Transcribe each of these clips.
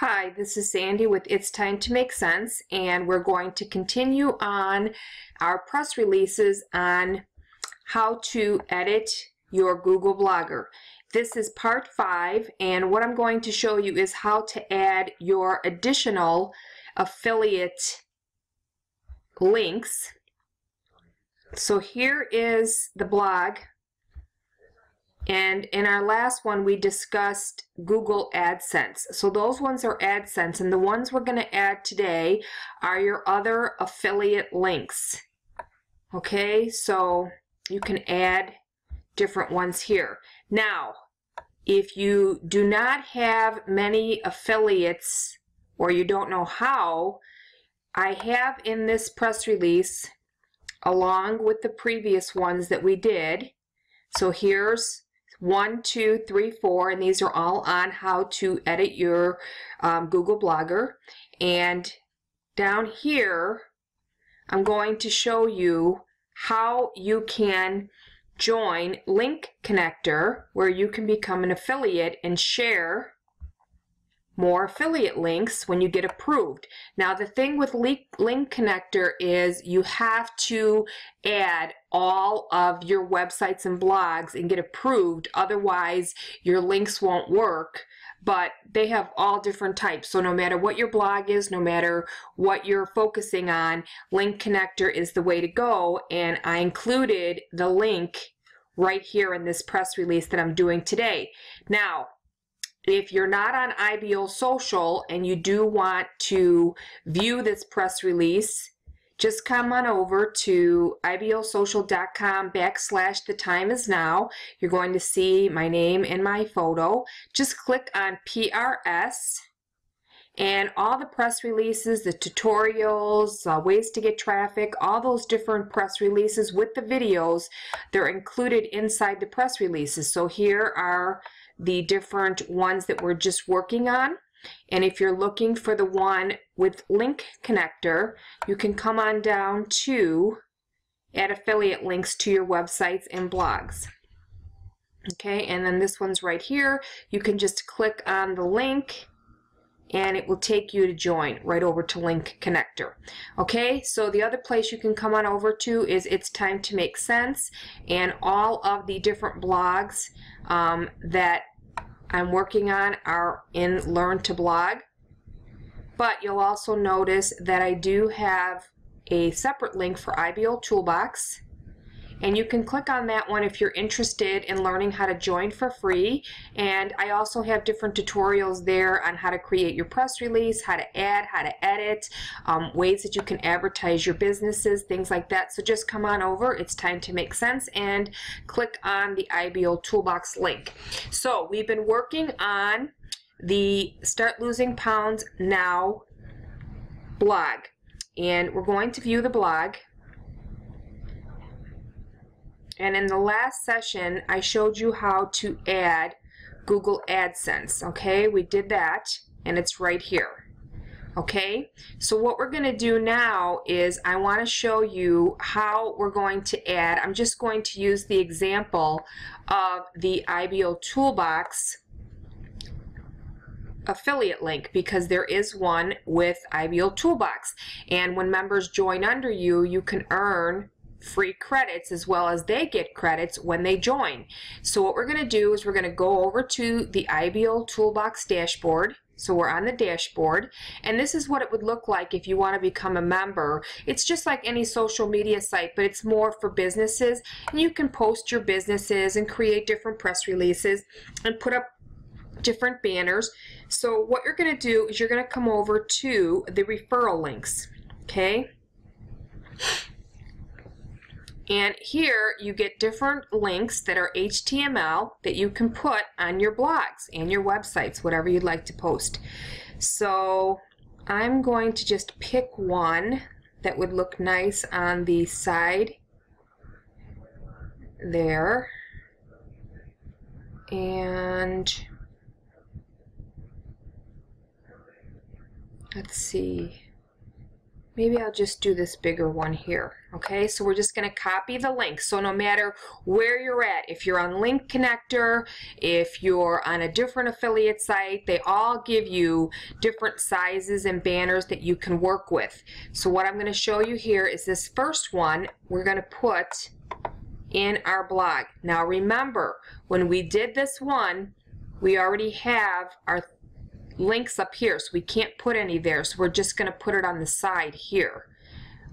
Hi, this is Sandy with It's Time to Make Cents, and we're going to continue on our press releases on how to edit your Google Blogger. This is part five, and what I'm going to show you is how to add your additional affiliate links. So here is the blog and in our last one, we discussed Google AdSense. So those ones are AdSense. And the ones we're going to add today are your other affiliate links. Okay, so you can add different ones here. Now, if you do not have many affiliates or you don't know how, I have in this press release, along with the previous ones that we did, so here's one, two, three, four, and these are all on how to edit your um, Google Blogger. And down here, I'm going to show you how you can join Link Connector, where you can become an affiliate and share more affiliate links when you get approved. Now the thing with Link, Connector is you have to add all of your websites and blogs and get approved. Otherwise your links won't work but they have all different types. So no matter what your blog is, no matter what you're focusing on, Link Connector is the way to go. And I included the link right here in this press release that I'm doing today. Now, if you're not on IBO Social and you do want to view this press release, just come on over to ibosocial.com backslash the time is now. You're going to see my name and my photo. Just click on PRS and all the press releases, the tutorials, uh, ways to get traffic, all those different press releases with the videos, they're included inside the press releases. So here are the different ones that we're just working on. And if you're looking for the one with link connector, you can come on down to add affiliate links to your websites and blogs. Okay, and then this one's right here. You can just click on the link and it will take you to join right over to link connector okay so the other place you can come on over to is it's time to make cents and all of the different blogs um, that I'm working on are in Learn to Blog. But you'll also notice that I do have a separate link for IBO Toolbox and you can click on that one if you're interested in learning how to join for free. And I also have different tutorials there on how to create your press release how to add how to edit um, ways that you can advertise your businesses things like that. So just come on over. It's time to make cents and click on the IBO toolbox link. So we've been working on the start losing pounds now blog. And we're going to view the blog and in the last session, I showed you how to add Google AdSense. Okay, we did that, and it's right here. Okay, so what we're going to do now is I want to show you how we're going to add. I'm just going to use the example of the IBO Toolbox affiliate link because there is one with IBO Toolbox. And when members join under you, you can earn free credits as well as they get credits when they join. So what we're going to do is we're going to go over to the IBO Toolbox dashboard. So we're on the dashboard and this is what it would look like if you want to become a member. It's just like any social media site but it's more for businesses and you can post your businesses and create different press releases and put up different banners. So what you're going to do is you're going to come over to the referral links. Okay. And here you get different links that are HTML that you can put on your blogs and your websites, whatever you'd like to post. So I'm going to just pick one that would look nice on the side there. And let's see. maybe I'll just do this bigger one here. Okay, so we're just going to copy the link. So no matter where you're at, if you're on Link Connector, if you're on a different affiliate site, they all give you different sizes and banners that you can work with. So what I'm going to show you here is this first one we're going to put in our blog. Now remember, when we did this one, we already have our links up here, so we can't put any there. So we're just going to put it on the side here.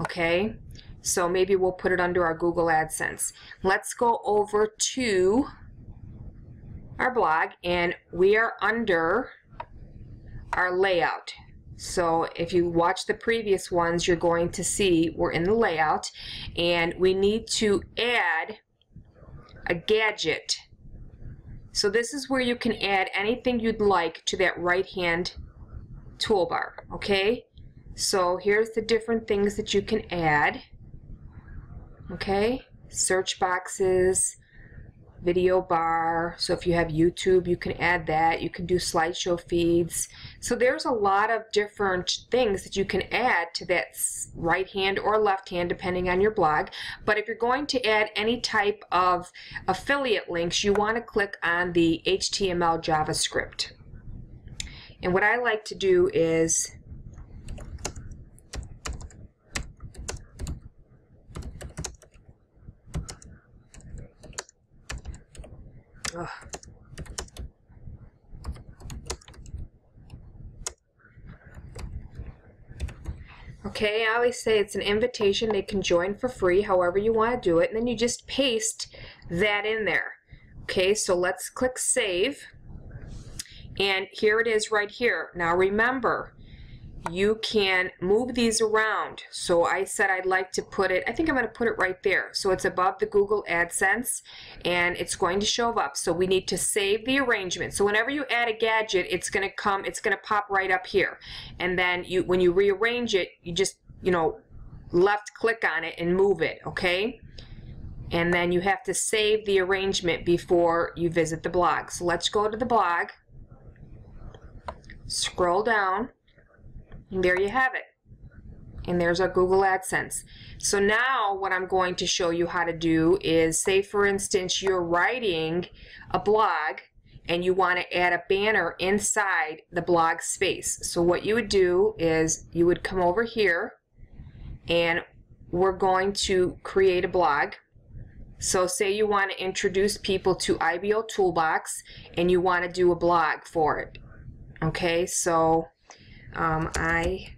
Okay, so maybe we'll put it under our Google AdSense. Let's go over to our blog, and we are under our layout. So if you watch the previous ones, you're going to see we're in the layout, and we need to add a gadget so this is where you can add anything you'd like to that right hand toolbar, okay? So here's the different things that you can add, okay? Search boxes, video bar. So if you have YouTube, you can add that. You can do slideshow feeds. So there's a lot of different things that you can add to that right hand or left hand, depending on your blog. But if you're going to add any type of affiliate links, you want to click on the HTML JavaScript. And what I like to do is Okay, I always say it's an invitation. They can join for free, however you want to do it. And then you just paste that in there. Okay, so let's click Save. And here it is right here. Now remember, you can move these around. So I said I'd like to put it, I think I'm going to put it right there. So it's above the Google AdSense and it's going to show up. So we need to save the arrangement. So whenever you add a gadget, it's going to come, it's going to pop right up here. And then you, when you rearrange it, you just, you know, left click on it and move it, okay? And then you have to save the arrangement before you visit the blog. So let's go to the blog, scroll down, and there you have it. And there's our Google AdSense. So now what I'm going to show you how to do is say for instance you're writing a blog and you want to add a banner inside the blog space. So what you would do is you would come over here and we're going to create a blog. So say you want to introduce people to IBO Toolbox and you want to do a blog for it. Okay, so um, I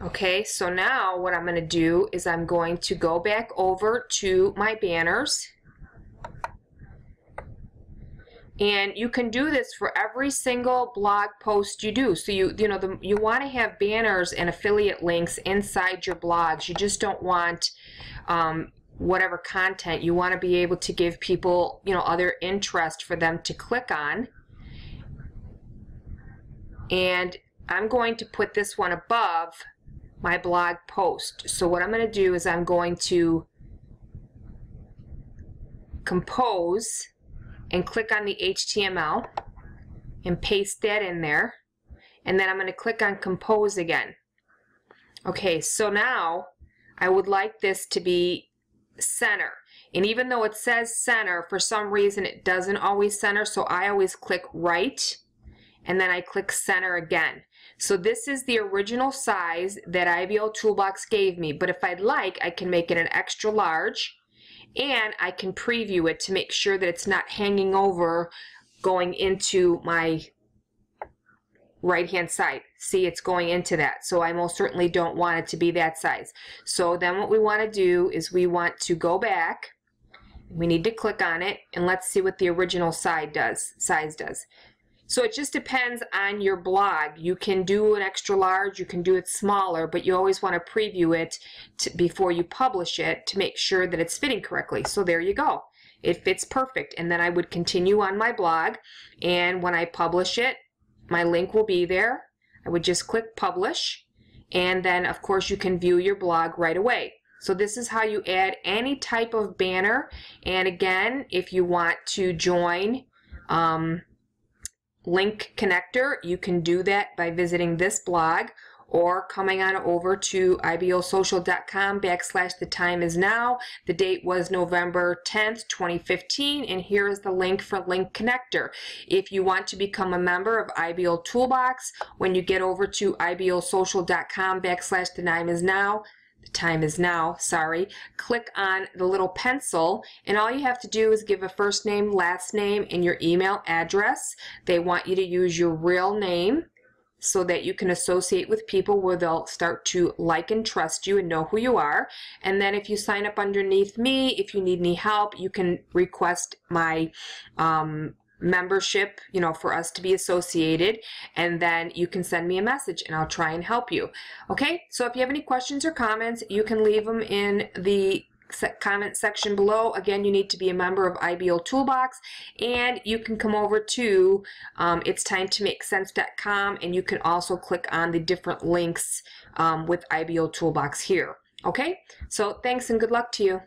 Okay, so now what I'm going to do is I'm going to go back over to my banners and you can do this for every single blog post you do. So you you know the, you want to have banners and affiliate links inside your blogs. You just don't want um, whatever content. You want to be able to give people you know other interest for them to click on. And I'm going to put this one above my blog post. So what I'm going to do is I'm going to compose and click on the HTML and paste that in there. And then I'm going to click on Compose again. Okay, so now I would like this to be center. And even though it says center, for some reason it doesn't always center, so I always click right and then I click center again. So this is the original size that IBO Toolbox gave me, but if I'd like, I can make it an extra large and I can preview it to make sure that it's not hanging over going into my right hand side. See, it's going into that. So I most certainly don't want it to be that size. So then what we want to do is we want to go back. We need to click on it and let's see what the original side does, size does. So it just depends on your blog. You can do an extra large, you can do it smaller, but you always want to preview it to, before you publish it to make sure that it's fitting correctly. So there you go. It fits perfect. And then I would continue on my blog. And when I publish it, my link will be there. I would just click publish and then of course you can view your blog right away. So this is how you add any type of banner. And again, if you want to join um, Link Connector, you can do that by visiting this blog or coming on over to ibosocial.com backslash the time is now. The date was November 10th, 2015, and here is the link for Link Connector. If you want to become a member of IBO Toolbox, when you get over to ibosocial.com backslash the time is now, the time is now, sorry, click on the little pencil and all you have to do is give a first name, last name, and your email address. They want you to use your real name so that you can associate with people where they'll start to like and trust you and know who you are. And then if you sign up underneath me, if you need any help, you can request my um, membership, you know, for us to be associated, and then you can send me a message and I'll try and help you. Okay, so if you have any questions or comments, you can leave them in the comment section below. Again, you need to be a member of IBO Toolbox and you can come over to um, it's time to make cents.com and you can also click on the different links um, with IBO Toolbox here. Okay, so thanks and good luck to you.